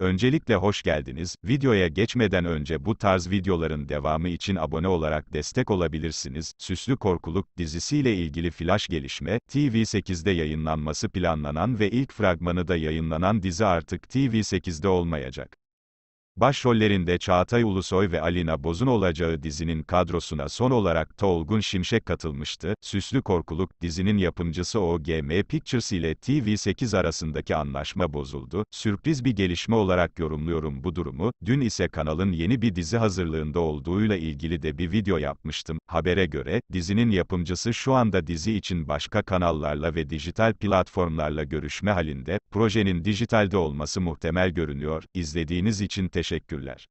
Öncelikle hoş geldiniz. Videoya geçmeden önce bu tarz videoların devamı için abone olarak destek olabilirsiniz. Süslü Korkuluk dizisiyle ilgili flash gelişme, TV8'de yayınlanması planlanan ve ilk fragmanı da yayınlanan dizi artık TV8'de olmayacak. Başrollerinde Çağatay Ulusoy ve Alina Boz'un olacağı dizinin kadrosuna son olarak Tolgun Şimşek katılmıştı. Süslü Korkuluk dizinin yapımcısı OGM Pictures ile TV8 arasındaki anlaşma bozuldu. Sürpriz bir gelişme olarak yorumluyorum bu durumu. Dün ise kanalın yeni bir dizi hazırlığında olduğuyla ilgili de bir video yapmıştım. Habere göre, dizinin yapımcısı şu anda dizi için başka kanallarla ve dijital platformlarla görüşme halinde, projenin dijitalde olması muhtemel görünüyor. İzlediğiniz için teşekkürler.